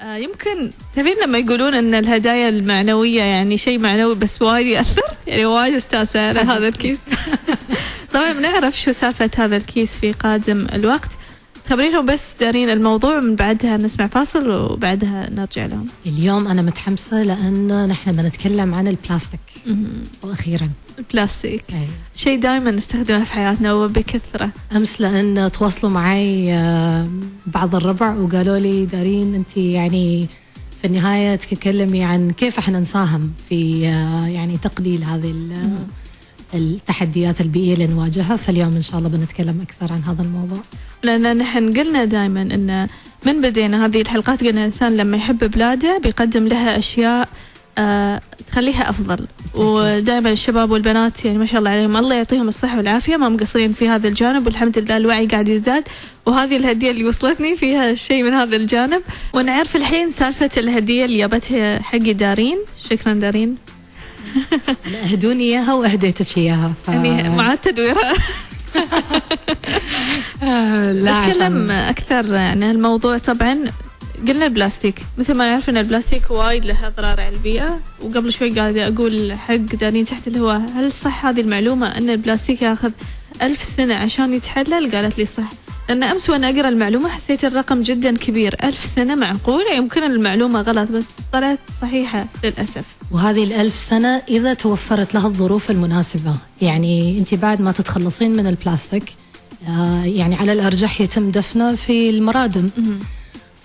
آه، يمكن تبين لما يقولون إن الهدايا المعنوية يعني شيء معنوي بس وايد يأثر. يعني وايد على هذا الكيس. طبعا بنعرف شو سالفة هذا الكيس في قادم الوقت. خبرينهم بس دارين الموضوع من بعدها نسمع فاصل وبعدها نرجع لهم. اليوم أنا متحمسة لأن نحن بنتكلم عن البلاستيك. وأخيرا. البلاستيك أي. شيء دائما نستخدمه في حياتنا وبكثره أمس لأن تواصلوا معي آه، بعض الربع وقالوا لي دارين أنت يعني في النهاية تتكلمي عن كيف إحنا نساهم في آه، يعني تقليل هذه التحديات البيئية اللي نواجهها. فاليوم إن شاء الله بنتكلم أكثر عن هذا الموضوع. لأن نحن قلنا دائما إن من بدينا هذه الحلقات قلنا الانسان لما يحب بلاده بيقدم لها أشياء آه تخليها أفضل. ودائما الشباب والبنات يعني ما شاء الله عليهم. الله يعطيهم الصحة والعافية. ما مقصرين في هذا الجانب. والحمد لله الوعي قاعد يزداد. وهذه الهدية اللي وصلتني فيها شيء من هذا الجانب. ونعرف الحين سالفة الهدية اللي جابتها حقي دارين. شكرا دارين. اهدوني إياها وأهديتك إياها. ف... يعني مع التدوير لا نتكلم أكثر عن الموضوع. طبعا قلنا البلاستيك. مثل ما نعرف إن البلاستيك وايد له أضرار على البيئة. وقبل شوي قاعدة أقول حق دانين تحت اللي هو هل صح هذه المعلومة إن البلاستيك ياخذ ألف سنة عشان يتحلل؟ قالت لي صح. لأن أمس وأنا أقرأ المعلومة حسيت الرقم جدا كبير. ألف سنة معقول؟ يمكن المعلومة غلط بس طلعت صحيحة للأسف. وهذه الألف سنة إذا توفرت لها الظروف المناسبة. يعني أنت بعد ما تتخلصين من البلاستيك آه، يعني على الأرجح يتم دفنه في المرادم.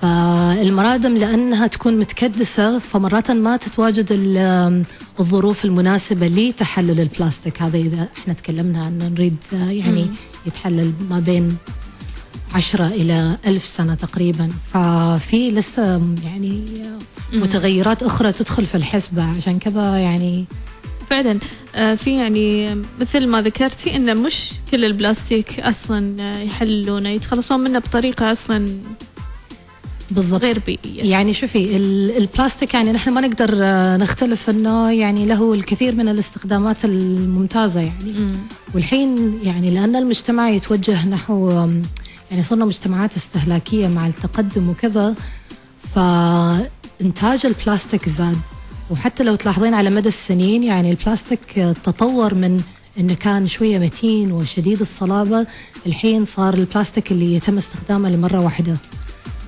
فالمرادم لأنها تكون متكدسة فمرات ما تتواجد الظروف المناسبة لتحلل البلاستيك. هذا إذا إحنا تكلمنا عنه نريد يعني يتحلل ما بين عشرة إلى ألف سنة تقريبا. ففي لسه يعني متغيرات أخرى تدخل في الحسبة. عشان كذا يعني فعلا آه، في يعني مثل ما ذكرتي انه مش كل البلاستيك أصلا آه، يحللونه يتخلصون منه بطريقة أصلا بالضبط. غير بيئية. يعني شوفي البلاستيك يعني نحن ما نقدر آه، نختلف إنه يعني له الكثير من الاستخدامات الممتازة يعني. م. والحين يعني لأن المجتمع يتوجه نحو يعني صرنا مجتمعات استهلاكية مع التقدم وكذا فإنتاج البلاستيك زاد. وحتى لو تلاحظين على مدى السنين يعني البلاستيك تطور من إنه كان شوية متين وشديد الصلابة الحين صار البلاستيك اللي يتم استخدامه لمرة واحدة.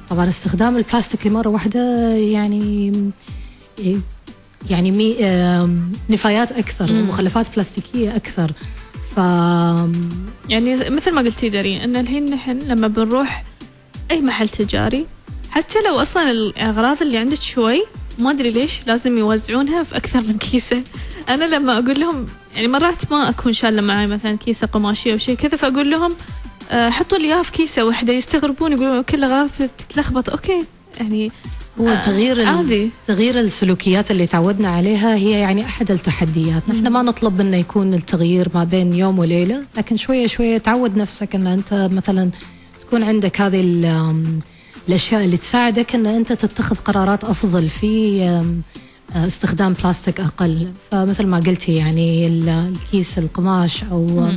طبعا استخدام البلاستيك لمرة واحدة يعني يعني مي نفايات أكثر ومخلفات بلاستيكية أكثر. ف يعني مثل ما قلتي دارين إن الحين نحن لما بنروح أي محل تجاري حتى لو أصلا الأغراض اللي عندك شوي ما أدري ليش لازم يوزعونها في أكثر من كيسة. أنا لما أقول لهم يعني مرات ما أكون شالة معي مثلا كيسة قماشية أو شيء كذا فأقول لهم حطوا لي اياها في كيسة واحدة يستغربون يقولون كل اغراض تتلخبط. okay يعني هو آه، تغيير عادي. تغيير السلوكيات اللي تعودنا عليها هي يعني أحد التحديات، نحن ما نطلب إنه يكون التغيير ما بين يوم وليلة، لكن شوية شوية تعود نفسك إن أنت مثلا تكون عندك هذه الأشياء اللي تساعدك إن أنت تتخذ قرارات أفضل في استخدام بلاستيك أقل، فمثل ما قلتي يعني الكيس القماش أو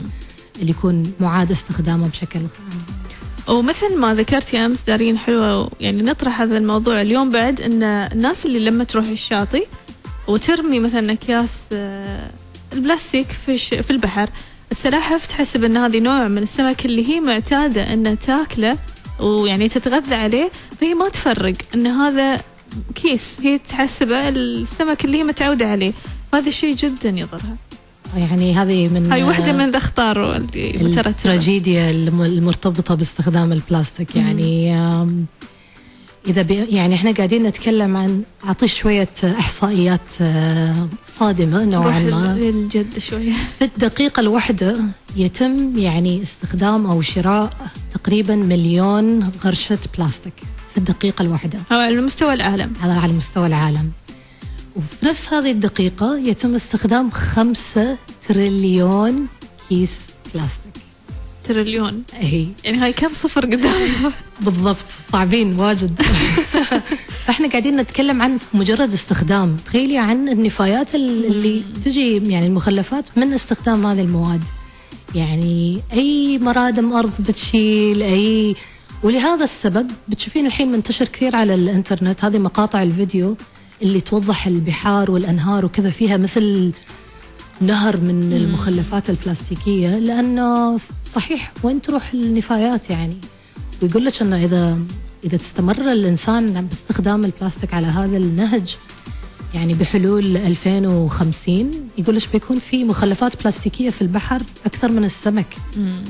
اللي يكون معاد استخدامه بشكل عام. ومثل ما ذكرتي أمس دارين حلوة يعني نطرح هذا الموضوع اليوم بعد إن الناس اللي لما تروح الشاطئ وترمي مثلا أكياس آه، البلاستيك في في البحر السلاحف تحسب ان هذه نوع من السمك اللي هي معتادة انها تاكله ويعني تتغذى عليه فهي ما تفرق إن هذا كيس هي تحسبه السمك اللي هي متعودة عليه هذا الشيء جدا يضرها يعني هذه من هاي واحدة من الأخطار اللي التراجيديا المرتبطة باستخدام البلاستيك. يعني إذا بي يعني إحنا قاعدين نتكلم عن أعطي شوية إحصائيات آه، صادمة نوعا ما. الجد شوية. في الدقيقة الواحدة يتم يعني استخدام أو شراء تقريبا مليون غرشة بلاستيك في الدقيقة الواحدة. على مستوى العالم. هذا على مستوى العالم. وفي نفس هذه الدقيقة يتم استخدام خمسة تريليون كيس بلاستيك. تريليون؟ إي. يعني هاي كم صفر قدام؟ بالضبط صعبين واجد. فاحنا قاعدين نتكلم عن مجرد استخدام. تخيلي عن النفايات اللي تجي يعني المخلفات من استخدام هذه المواد. يعني أي مرادم أرض بتشيل أي ولهذا السبب بتشوفين الحين منتشر كثير على الإنترنت. هذه مقاطع الفيديو. اللي توضح البحار والأنهار وكذا فيها مثل نهر من المخلفات البلاستيكية لأنه صحيح وين تروح النفايات يعني؟ ويقول لك إنه إذا إذا تستمر الإنسان باستخدام البلاستيك على هذا النهج يعني بحلول 2050 يقول لك بيكون في مخلفات بلاستيكية في البحر أكثر من السمك. مم.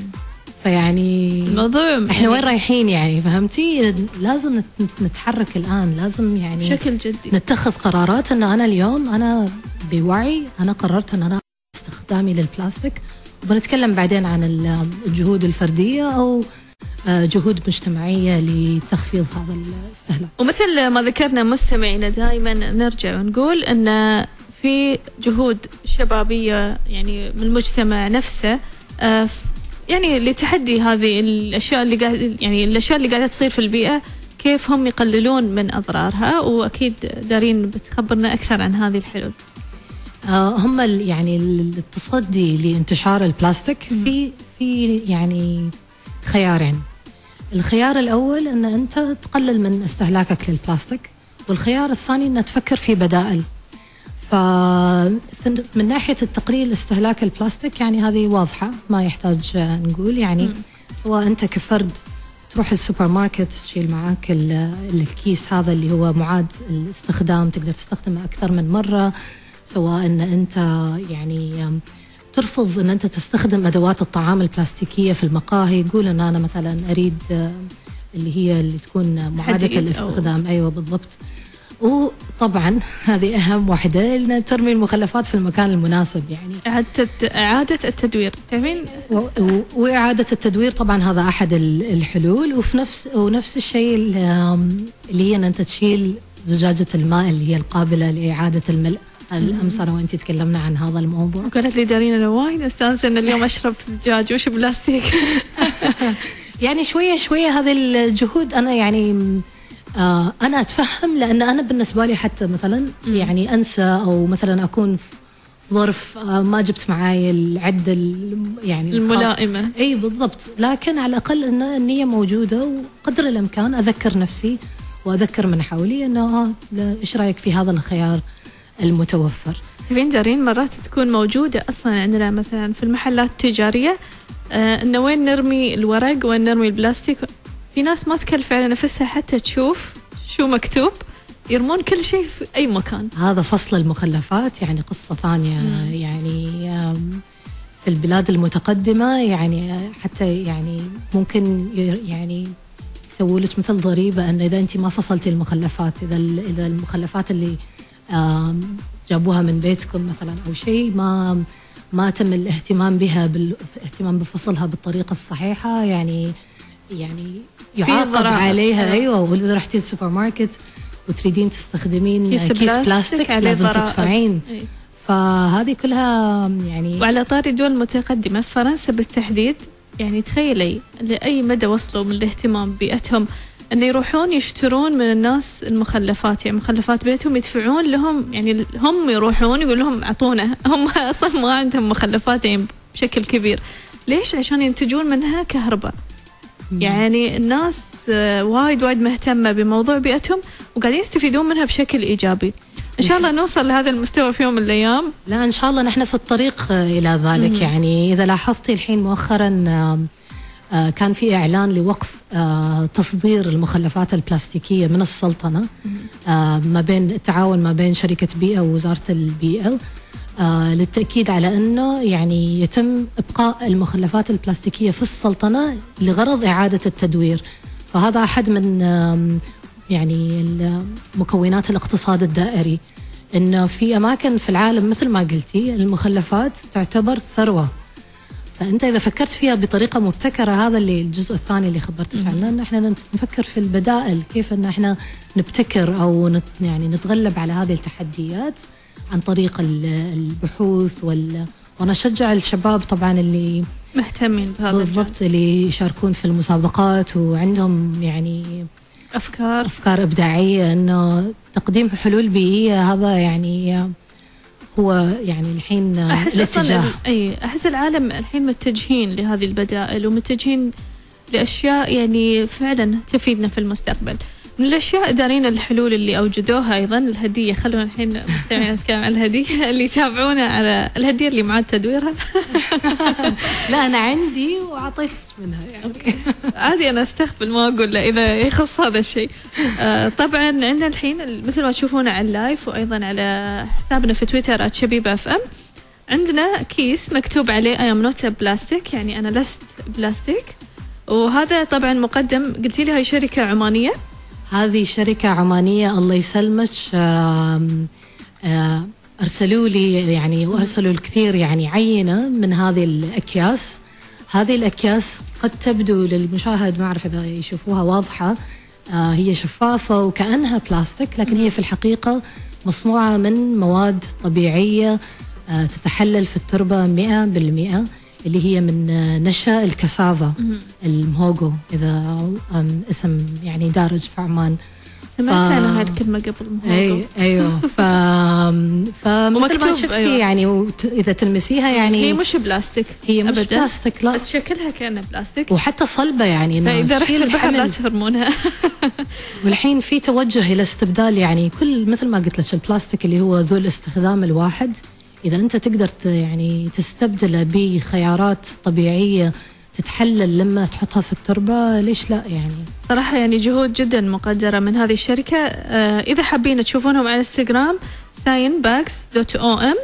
فيعني الموضوع إحنا يعني وين رايحين يعني فهمتي؟ لازم نتحرك الآن لازم يعني بشكل جدي. نتخذ قرارات إن أنا اليوم أنا بوعي أنا قررت إن أنا استخدامي للبلاستيك. وبنتكلم بعدين عن الجهود الفردية أو آه، جهود مجتمعية لتخفيض هذا الاستهلاك. ومثل ما ذكرنا مستمعينا دائما نرجع ونقول إن في جهود شبابية يعني من المجتمع نفسه آه، يعني لتحدي هذه الأشياء اللي قاعد يعني الأشياء اللي قاعدة تصير في البيئة كيف هم يقللون من أضرارها؟ وأكيد دارين بتخبرنا أكثر عن هذه الحلول. آه، هم يعني التصدي لانتشار البلاستيك في في يعني خيارين. الخيار الأول إن أنت تقلل من استهلاكك للبلاستيك والخيار الثاني إن تفكر في بدائل. فمن ناحية التقليل استهلاك البلاستيك يعني هذه واضحة ما يحتاج نقول يعني م. سواء أنت كفرد تروح السوبر ماركت تشيل معاك الكيس هذا اللي هو معاد الاستخدام تقدر تستخدمه أكثر من مرة سواء إن أنت يعني ترفض إن أنت تستخدم أدوات الطعام البلاستيكية في المقاهي. يقول إن أنا مثلا أريد اللي هي اللي تكون معادة الاستخدام. أيوه بالضبط. وطبعا هذه أهم واحدة ان ترمي المخلفات في المكان المناسب يعني. إعادة إعادة التدوير. تعرفين وإعادة التدوير طبعا هذا أحد الحلول. وفي نفس ونفس الشيء اللي هي إن أنت تشيل زجاجة الماء اللي هي القابلة لإعادة الملء الامس أنا وأنت تكلمنا عن هذا الموضوع. قالت لي دارين أنا وايد أستانس إن اليوم أشرب زجاج. وش بلاستيك؟ يعني شوية شوية هذه الجهود أنا يعني آه أنا أتفهم لأن أنا بالنسبة لي حتى مثلا يعني أنسى أو مثلا أكون في ظرف آه ما جبت معي العدة يعني الملائمة. إي بالضبط. لكن على الأقل إن النية موجودة وقدر الإمكان أذكر نفسي وأذكر من حولي انه آه إيش رأيك في هذا الخيار المتوفر؟ فين دارين مرات تكون موجودة أصلا عندنا مثلا في المحلات التجارية آه إنه وين نرمي الورق وين نرمي البلاستيك؟ في ناس ما تكلف على نفسها حتى تشوف شو مكتوب يرمون كل شيء في أي مكان هذا فصل المخلفات يعني قصة ثانية مم. يعني في البلاد المتقدمة يعني حتى يعني ممكن يعني يسووا لك مثل ضريبة أنه إذا أنت ما فصلتي المخلفات إذا إذا المخلفات اللي جابوها من بيتكم مثلا أو شيء ما ما تم الاهتمام بها بالاهتمام بفصلها بالطريقة الصحيحة يعني يعني يعاقب عليها. أيوه. واذا رحتي السوبر ماركت وتريدين تستخدمين كيس, كيس بلاستيك لازم تدفعين. أي. فهذه كلها يعني وعلى طاري الدول المتقدمة فرنسا بالتحديد يعني تخيلي لأي مدى وصلوا من الاهتمام ببيئتهم أن يروحون يشترون من الناس المخلفات. يعني مخلفات بيتهم يدفعون لهم يعني هم يروحون يقول لهم أعطونا. هم أصلا ما عندهم مخلفات يعني بشكل كبير. ليش؟ عشان ينتجون منها كهرباء. يعني الناس آه، وايد وايد مهتمة بموضوع بيئتهم وقاعدين يستفيدون منها بشكل إيجابي. إن شاء الله نوصل لهذا المستوى في يوم من الأيام. لا إن شاء الله نحن في الطريق إلى ذلك. يعني إذا لاحظتي الحين مؤخرا آه، كان في إعلان لوقف آه، تصدير المخلفات البلاستيكية من السلطنة آه، ما بين التعاون ما بين شركة بيئة ووزارة البيئة. للتأكيد على أنه يعني يتم إبقاء المخلفات البلاستيكية في السلطنة لغرض إعادة التدوير. فهذا أحد من يعني مكونات الاقتصاد الدائري. إنه في أماكن في العالم مثل ما قلتي المخلفات تعتبر ثروة. فأنت إذا فكرت فيها بطريقة مبتكرة هذا اللي الجزء الثاني اللي خبرتك عنه إن إحنا نفكر في البدائل كيف إن إحنا نبتكر أو نت يعني نتغلب على هذه التحديات. عن طريق البحوث وال وأنا اشجع الشباب طبعا اللي مهتمين بهذا بالضبط اللي يشاركون في المسابقات وعندهم يعني أفكار. أفكار إبداعية إنه تقديم حلول بيئية هذا يعني هو يعني الحين أحس الاتجاه. أي أحس العالم الحين متجهين لهذه البدائل ومتجهين لأشياء يعني فعلا تفيدنا في المستقبل. من الأشياء دارين الحلول اللي أوجدوها أيضا الهدية. خلونا الحين مستمعين نتكلم عن الهدية. اللي يتابعونا على الهدية اللي معاد تدويرها. لا أنا عندي وأعطيت منها يعني. عادي أنا أستقبل ما أقول له إذا يخص هذا الشيء. آه طبعا عندنا الحين مثل ما تشوفونا على اللايف وأيضا على حسابنا في تويتر شبيبة أف إم عندنا كيس مكتوب عليه I'm not a plastic يعني أنا لست بلاستيك. وهذا طبعا مقدم. قلتي لي هاي شركة عمانية. هذه شركة عمانية الله يسلمك أرسلوا لي يعني وأرسلوا الكثير يعني عينة من هذه الأكياس. هذه الأكياس قد تبدو للمشاهد ما أعرف إذا يشوفوها واضحة هي شفافة وكأنها بلاستيك لكن هي في الحقيقة مصنوعة من مواد طبيعية تتحلل في التربة مئة بالمئة. اللي هي من نشا الكسافة المهوجو إذا اسم يعني دارج في عمان. سمعت ف... أنا هاي الكلمة قبل مهوجو أي أيوه. ف فمثل ما شفتي أيوة. يعني وت... إذا تلمسيها يعني هي مش بلاستيك هي مش أبداً. بلاستيك لا. بس شكلها كانها بلاستيك. وحتى صلبة يعني فإذا رحت البحر لا ترمونها والحين في توجه إلى استبدال يعني كل مثل ما قلت لك البلاستيك اللي هو ذو الاستخدام الواحد. إذا أنت تقدر يعني تستبدله بخيارات طبيعية تتحلل لما تحطها في التربة ليش لا يعني؟ صراحة يعني جهود جدا مقدرة من هذه الشركة. آه إذا حابين تشوفونهم على إنستغرام sign bags dot om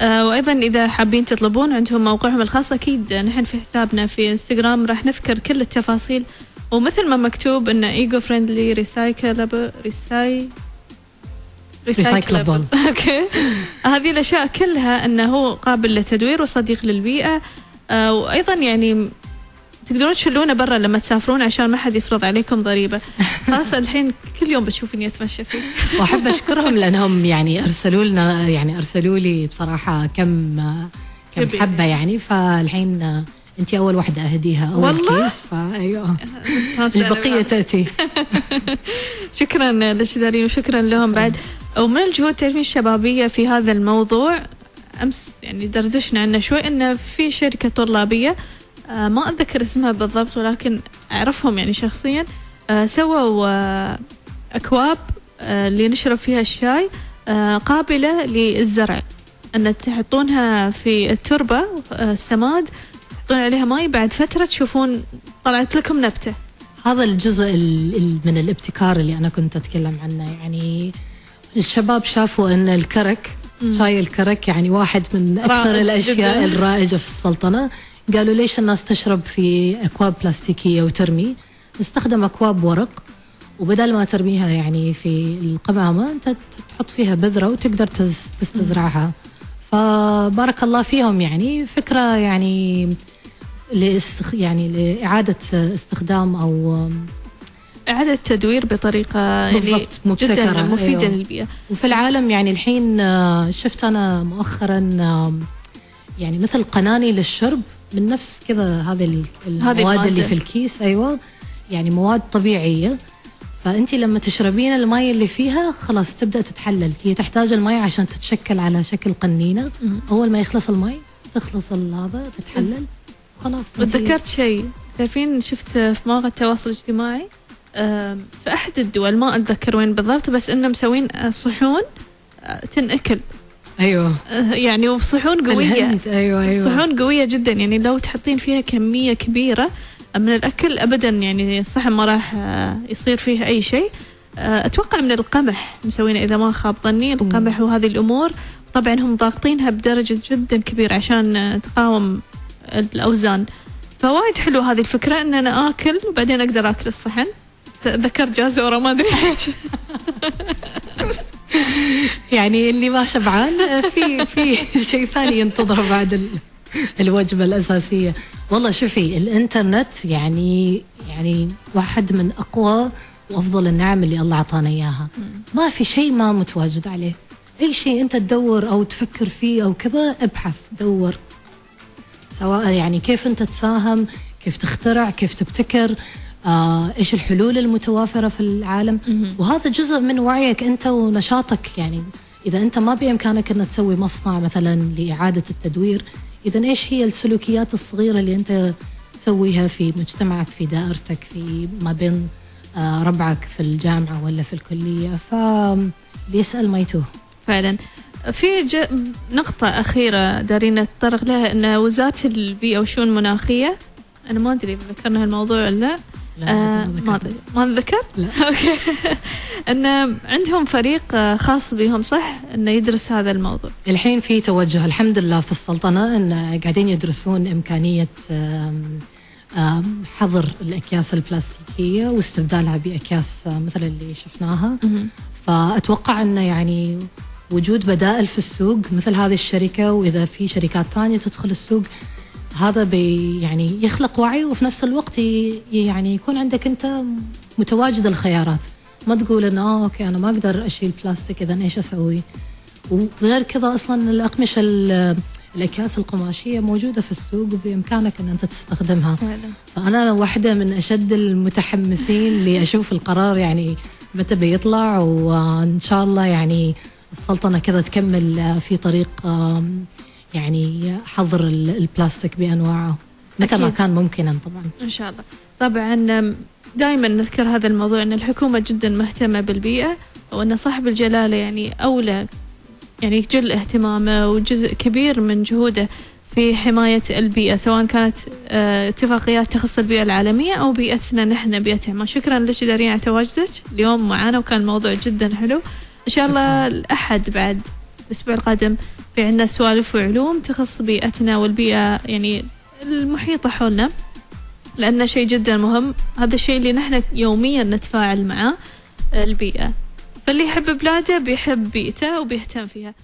آه وأيضا إذا حابين تطلبون عندهم موقعهم الخاص أكيد نحن في حسابنا في إنستغرام. راح نذكر كل التفاصيل. ومثل ما مكتوب انه eco friendly recyclable ريساي recyclable okay هذه الأشياء كلها أنه هو قابل للتدوير وصديق للبيئة. آه وأيضا يعني تقدرون تشلونه برا لما تسافرون عشان ما حد يفرض عليكم ضريبة. خلاص الحين كل يوم بتشوفني أتمشى فيه. وأحب أشكرهم لأنهم يعني أرسلوا لنا يعني أرسلوا لي بصراحة كم كم حبة يعني. فالحين أنت أول واحدة أهديها أول والله؟ كيس فأيوه البقية تأتي. شكرا للشدارين وشكرا لهم بعد. ومن الجهود تعرفين الشبابية في هذا الموضوع؟ أمس يعني دردشنا عنه شوي انه في شركة طلابية آه ما أتذكر اسمها بالضبط ولكن أعرفهم يعني شخصيا آه سووا آه أكواب آه اللي نشرب فيها الشاي قابلة للزرع. إن تحطونها في التربة آه السماد تحطون عليها ماي بعد فترة تشوفون طلعت لكم نبتة. هذا الجزء من الابتكار اللي أنا كنت أتكلم عنه. يعني الشباب شافوا إن الكرك شاي الكرك يعني واحد من أكثر الأشياء جداً. الرائجة في السلطنة. قالوا ليش الناس تشرب في أكواب بلاستيكية وترمي؟ نستخدم أكواب ورق وبدل ما ترميها يعني في القمامة أنت تحط فيها بذرة وتقدر تستزرعها. فبارك الله فيهم يعني. فكرة يعني لاستخ يعني لإعادة استخدام أو إعادة تدوير بطريقة يعني مبتكرة جدا مفيدة أيوه. للبيئة. وفي العالم يعني الحين آه، شفت أنا مؤخرا يعني مثل قناني للشرب من نفس كذا هذه المواد اللي في الكيس أيوة. يعني مواد طبيعية. فأنت لما تشربين الماء اللي فيها خلاص تبدأ تتحلل. هي تحتاج الماء عشان تتشكل على شكل قنينة. أول ما يخلص الماء تخلص هذا تتحلل. خلاص تذكرت شيء. تعرفين شفت في مواقع التواصل الاجتماعي؟ في أحد الدول ما أتذكر وين بالضبط بس إنه مسوين آه، صحون آه، تنأكل. أيوه. آه، يعني وصحون قوية. الهند. أيوه أيوه. صحون قوية جدا. يعني لو تحطين فيها كمية كبيرة من الأكل ابدا يعني الصحن ما راح يصير فيها أي شيء. أتوقع من القمح مسوينه إذا ما خاب ظني القمح وهذه الأمور. طبعا هم ضاغطينها بدرجة جدا كبيرة عشان تقاوم الأوزان. فوايد حلو هذه الفكرة إن أنا آكل وبعدين أقدر آكل الصحن. ذكرت جازوره ما أدري يعني اللي ما شبعان في في شيء ثاني ينتظره بعد الوجبة الأساسية. والله شوفي الإنترنت يعني يعني واحد من أقوى وأفضل النعم اللي الله أعطانا إياها. ما في شيء ما متواجد عليه. أي شيء أنت تدور أو تفكر فيه أو كذا ابحث دور. سواء يعني كيف أنت تساهم كيف تخترع كيف تبتكر. آه إيش الحلول المتوافرة في العالم؟ وهذا جزء من وعيك أنت ونشاطك. يعني إذا أنت ما بإمكانك ان تسوي مصنع مثلا لإعادة التدوير إذا إيش هي السلوكيات الصغيرة اللي أنت تسويها في مجتمعك في دائرتك في ما بين آه، ربعك في الجامعة ولا في الكلية؟ فبيسأل ما يتوه. فعلا. في نقطة أخيرة دارين نتطرق لها أن وزارة البيئة والشؤون المناخية أنا ما أدري ذكرنا هالموضوع ولا لا لا آه ما ما ذكر؟ لا. أوكي. إن عندهم فريق آه، خاص بهم صح؟ إنه يدرس هذا الموضوع. الحين في توجه. الحمد لله في السلطنة إن قاعدين يدرسون إمكانية حظر الأكياس البلاستيكية واستبدالها بأكياس آه، مثل اللي شفناها. فأتوقع إنه يعني وجود بدائل في السوق مثل هذه الشركة وإذا في شركات ثانية تدخل السوق هذا بي يعني يخلق وعي وفي نفس الوقت يعني يكون عندك انت متواجد الخيارات. ما تقول إنه آه okay أنا ما أقدر أشيل بلاستيك إذا إيش أسوي؟ وغير كذا أصلا الأقمشة الأكياس القماشية موجودة في السوق وبامكانك إن أنت تستخدمها. فأنا واحدة من أشد المتحمسين لأشوف القرار يعني متى بيطلع وإن شاء الله يعني السلطنة كذا تكمل في طريق يعني حظر البلاستيك بأنواعه متى ما كان ممكنا طبعا. إن شاء الله. طبعا دائما نذكر هذا الموضوع إن الحكومة جدا مهتمة بالبيئة وأن صاحب الجلالة يعني أولى يعني يجل اهتمامه وجزء كبير من جهوده في حماية البيئة سواء كانت آه، اتفاقيات تخص البيئة العالمية أو بيئتنا نحن بيئة ما شكرا لك دارين على تواجدك اليوم معنا وكان الموضوع جدا حلو. إن شاء الله الأحد بعد الأسبوع القادم في عندنا سوالف وعلوم تخص بيئتنا والبيئة يعني المحيطة حولنا لأنه شيء جدا مهم. هذا الشيء اللي نحن يوميا نتفاعل معه البيئة. فاللي يحب بلاده بيحب بيئته وبيهتم فيها.